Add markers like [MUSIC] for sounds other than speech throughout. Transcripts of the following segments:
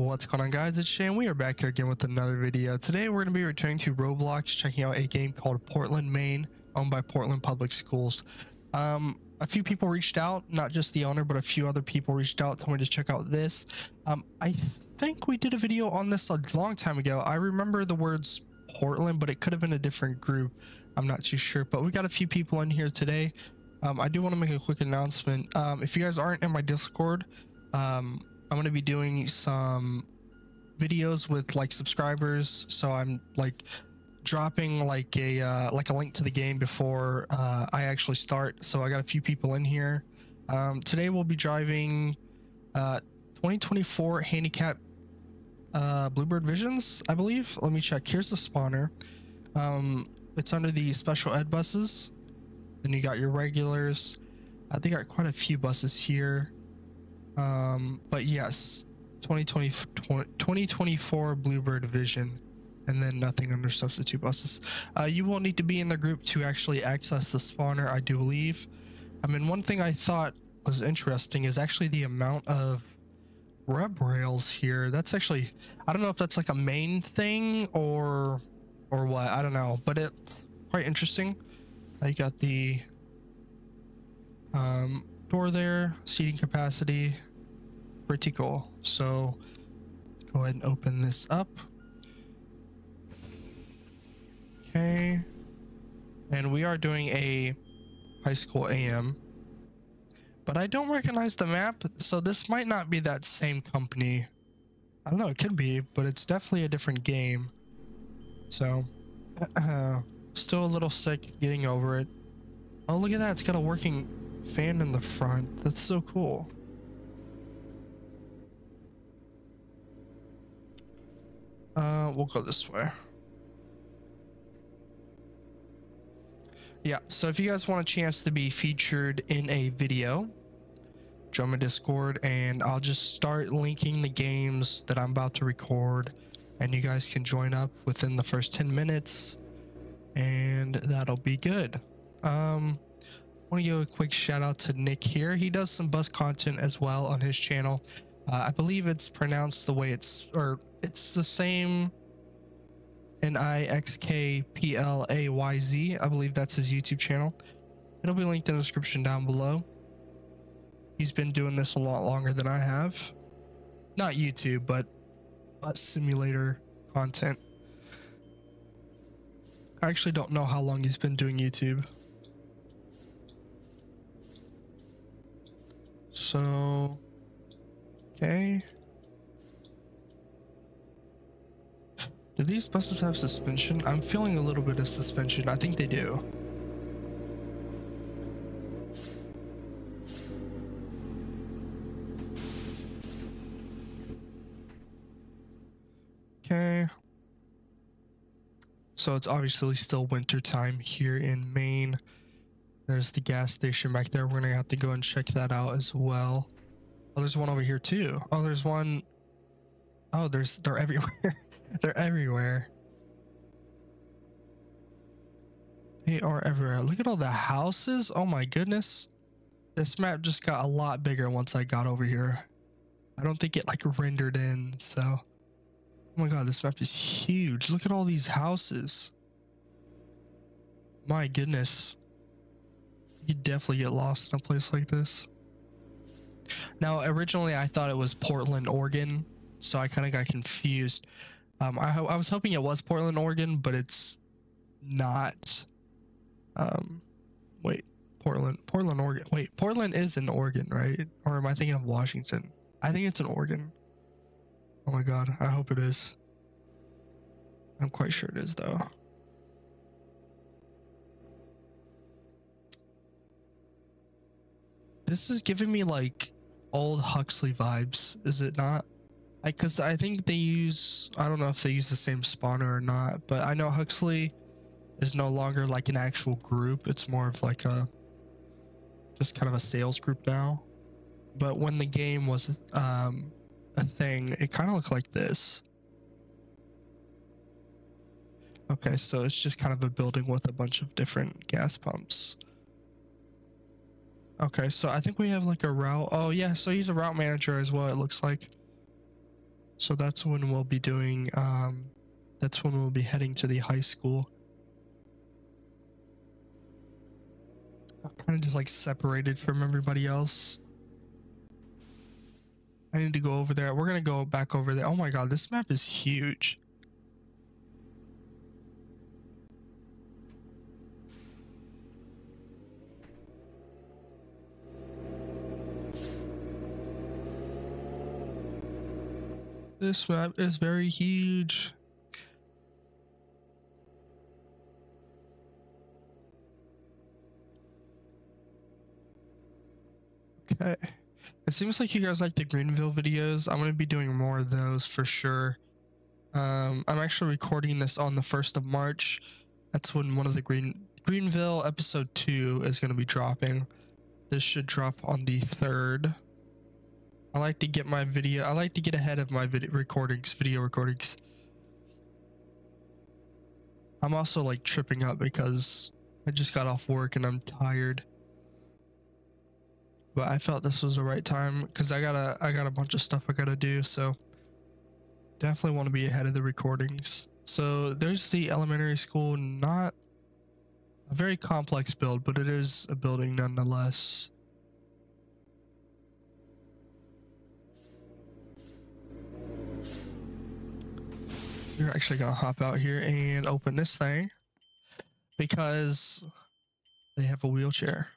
What's going on guys, it's Shay. We are back here again with another video. Today we're going to be returning to Roblox, checking out a game called Portland, Maine, owned by Portland Public Schools. Um, a few people reached out, not just the owner, but a few other people reached out, told me to check out this. Um, I think we did a video on this a long time ago. I remember the words Portland, but it could have been a different group. I'm not too sure, but we got a few people in here today. Um, I do want to make a quick announcement. Um, if you guys aren't in my Discord, um, I'm going to be doing some videos with like subscribers. So I'm like dropping like a uh, like a link to the game before uh, I actually start. So I got a few people in here. Um, today we'll be driving uh, 2024 handicap uh, Bluebird Visions, I believe. Let me check. Here's the spawner. Um, it's under the special ed buses. Then you got your regulars. Uh, they got quite a few buses here. Um, but yes, 2020, 2024 Bluebird Vision, and then nothing under substitute buses. Uh, you won't need to be in the group to actually access the spawner, I do believe. I mean, one thing I thought was interesting is actually the amount of rub rails here. That's actually, I don't know if that's like a main thing or or what. I don't know, but it's quite interesting. I got the um, door there, seating capacity, pretty cool. So go ahead and open this up. Okay. And we are doing a high school AM. But I don't recognize the map, so this might not be that same company. I don't know, it could be, but it's definitely a different game. So, [CLEARS THROAT] still a little sick getting over it. Oh, look at that, it's got a working fan in the front. That's so cool. Uh, we'll go this way. Yeah, so if you guys want a chance to be featured in a video, join my Discord and I'll just start linking the games that I'm about to record and you guys can join up within the first 10 minutes and that'll be good. Um, I want to give a quick shout out to Nick here. He does some bus content as well on his channel. Uh, I believe it's pronounced the way it's, or it's the same N-I-X-K-P-L-A-Y-Z. I believe that's his YouTube channel. It'll be linked in the description down below. He's been doing this a lot longer than I have. Not YouTube, but simulator content. I actually don't know how long he's been doing YouTube. So, okay. Do these buses have suspension? I'm feeling a little bit of suspension. I think they do. Okay. So it's obviously still winter time here in Maine. There's the gas station back there. We're gonna have to go and check that out as well. Oh, there's one over here too. Oh, there's one. Oh, there's they're everywhere. [LAUGHS] they're everywhere. They are everywhere. Look at all the houses. Oh my goodness. This map just got a lot bigger once I got over here. I don't think it like rendered in, so. Oh my god, this map is huge. Look at all these houses. My goodness. You definitely get lost in a place like this. Now, originally I thought it was Portland, Oregon, so I kind of got confused. Um, I, I was hoping it was Portland, Oregon, but it's not. Um, wait, Portland, Portland, Oregon. Wait, Portland is in Oregon, right? Or am I thinking of Washington? I think it's in Oregon. Oh my god, I hope it is. I'm quite sure it is though. This is giving me like old Huxley vibes, is it not? I cuz I think they use I don't know if they use the same spawner or not, but I know Huxley is no longer like an actual group. It's more of like a just kind of a sales group now. But when the game was um a thing, it kind of looked like this. Okay, so it's just kind of a building with a bunch of different gas pumps. Okay, so I think we have like a route. Oh yeah, so he's a route manager as well, it looks like. So that's when we'll be doing, um, that's when we'll be heading to the high school. I'm kind of just like separated from everybody else. I need to go over there. We're gonna go back over there. Oh my god, this map is huge. This map is very huge. Okay. It seems like you guys like the Greenville videos. I'm going to be doing more of those for sure. Um, I'm actually recording this on the 1st of March. That's when one of the Green Greenville episode 2 is going to be dropping. This should drop on the 3rd. I like to get my video, I like to get ahead of my video recordings, video recordings. I'm also like tripping up because I just got off work and I'm tired. But I felt this was the right time because I got a I got a bunch of stuff I gotta do, so definitely want to be ahead of the recordings. So there's the elementary school, not a very complex build, but it is a building nonetheless. We're actually gonna hop out here and open this thing because they have a wheelchair.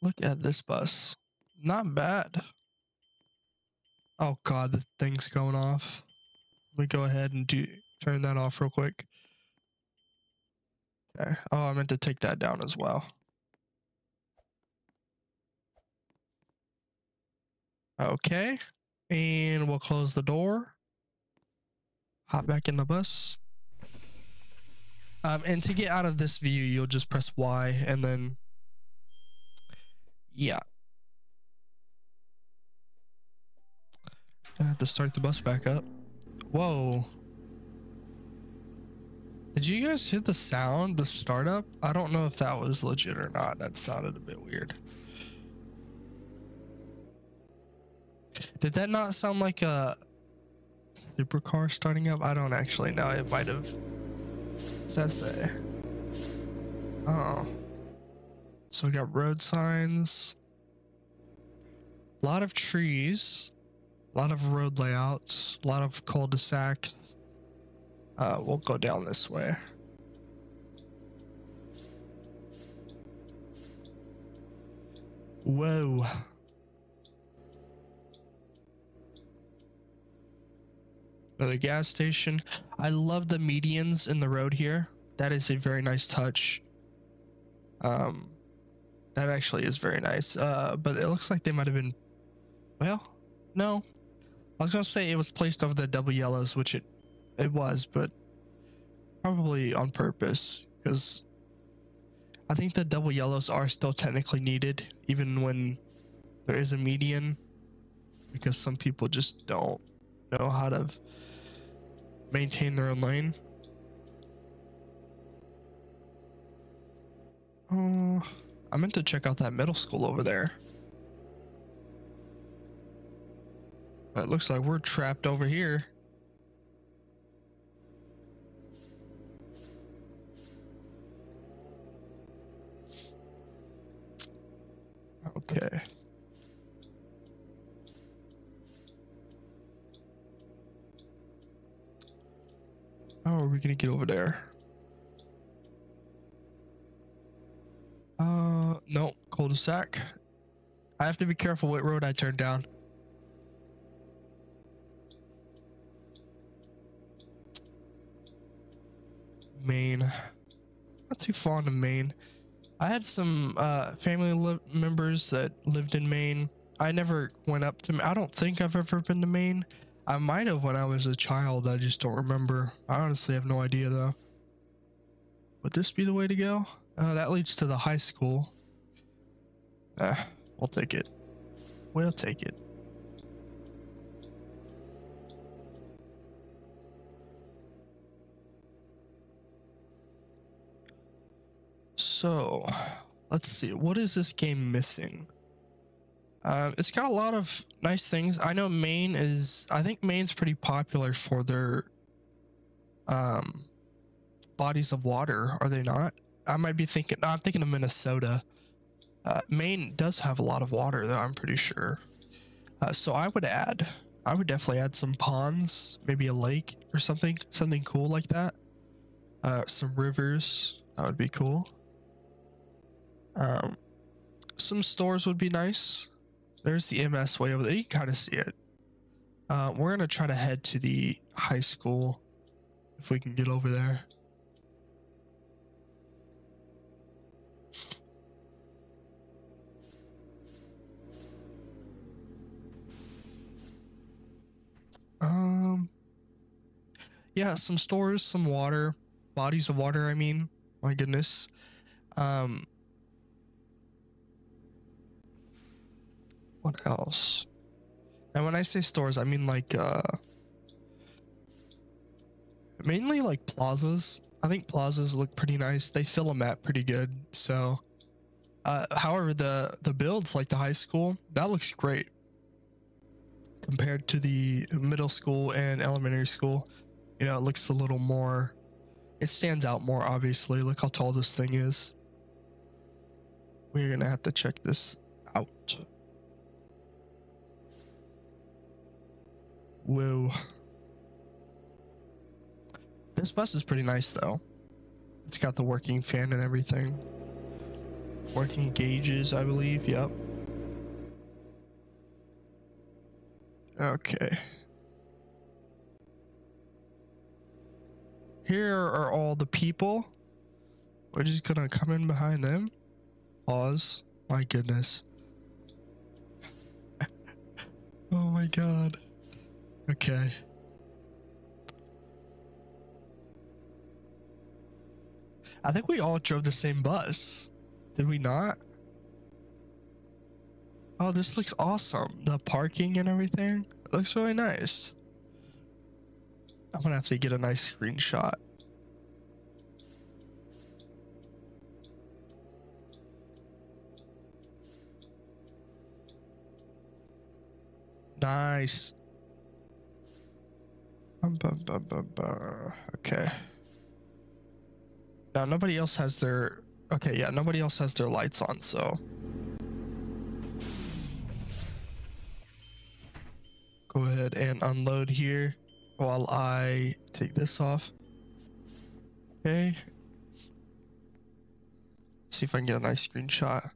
Look at this bus. Not bad. Oh god, the thing's going off. Let me go ahead and do turn that off real quick. Okay. Oh, I meant to take that down as well. Okay. And we'll close the door hop back in the bus. Um, and to get out of this view, you'll just press Y and then, yeah. Gonna have to start the bus back up. Whoa. Did you guys hear the sound, the startup? I don't know if that was legit or not. That sounded a bit weird. Did that not sound like a Supercar starting up? I don't actually know. It might have. What's that say? Oh. So we got road signs. A lot of trees. A lot of road layouts. A lot of cul-de-sacs. Uh, we'll go down this way. Whoa. Another gas station. I love the medians in the road here. That is a very nice touch. Um, that actually is very nice. Uh, but it looks like they might have been, well, no. I was gonna say it was placed over the double yellows, which it, it was, but probably on purpose because I think the double yellows are still technically needed, even when there is a median, because some people just don't know how to maintain their own lane. Oh, I meant to check out that middle school over there. But it looks like we're trapped over here. Okay. How are we gonna get over there? Uh, no, cul-de-sac. I have to be careful what road I turn down. Maine. Not too fond of Maine. I had some uh, family members that lived in Maine. I never went up to. I don't think I've ever been to Maine. I might have when I was a child. I just don't remember. I honestly have no idea though. Would this be the way to go? Uh, that leads to the high school. Uh, we'll take it. We'll take it. So, let's see. What is this game missing? Um, it's got a lot of nice things. I know Maine is. I think Maine's pretty popular for their um bodies of water. Are they not? I might be thinking. No, I'm thinking of Minnesota. Uh, Maine does have a lot of water, though. I'm pretty sure. Uh, so I would add. I would definitely add some ponds, maybe a lake or something, something cool like that. Uh, some rivers. That would be cool. Um, some stores would be nice. There's the MS way over there. You can kind of see it. Uh, we're gonna try to head to the high school if we can get over there. Um, yeah, some stores, some water, bodies of water. I mean, my goodness. Um, what else? And when I say stores, I mean like uh, mainly like plazas. I think plazas look pretty nice. They fill a map pretty good. So, uh, however, the the builds like the high school that looks great compared to the middle school and elementary school. You know, it looks a little more, it stands out more, obviously. Look how tall this thing is. We're going to have to check this out. Whoa. This bus is pretty nice, though. It's got the working fan and everything. Working gauges, I believe. Yep. Okay. Here are all the people. We're just gonna come in behind them. Pause. My goodness. [LAUGHS] oh my god. Okay. I think we all drove the same bus. Did we not? Oh, this looks awesome. The parking and everything it looks really nice. I'm gonna have to get a nice screenshot. Nice. Okay. Now nobody else has their okay, yeah, nobody else has their lights on, so go ahead and unload here while I take this off. Okay. See if I can get a nice screenshot.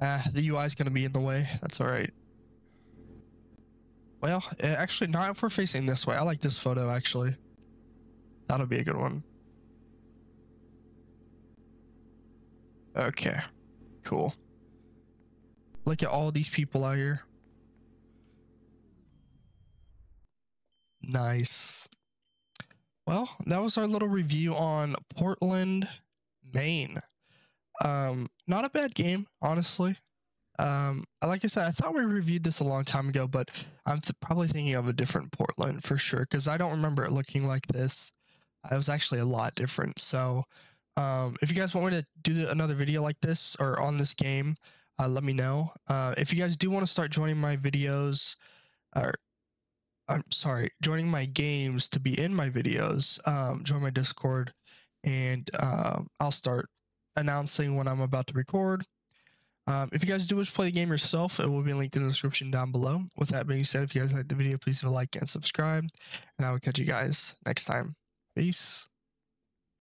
Ah, the UI is going to be in the way. That's all right. Well, eh, actually, not if we're facing this way. I like this photo, actually. That'll be a good one. Okay. Cool. Look at all these people out here. Nice. Well, that was our little review on Portland, Maine. Um, not a bad game, honestly. Um, like I said, I thought we reviewed this a long time ago, but I'm th- probably thinking of a different Portland for sure because I don't remember it looking like this. It was actually a lot different. So, um, if you guys want me to do another video like this or on this game, uh, let me know. Uh, if you guys do want to start joining my videos, or I'm sorry, joining my games to be in my videos, um, join my Discord, and uh, I'll start announcing when I'm about to record. Um, if you guys do wish to play the game yourself, it will be linked in the description down below. With that being said, if you guys like the video, please leave a like and subscribe, and I will catch you guys next time. Peace.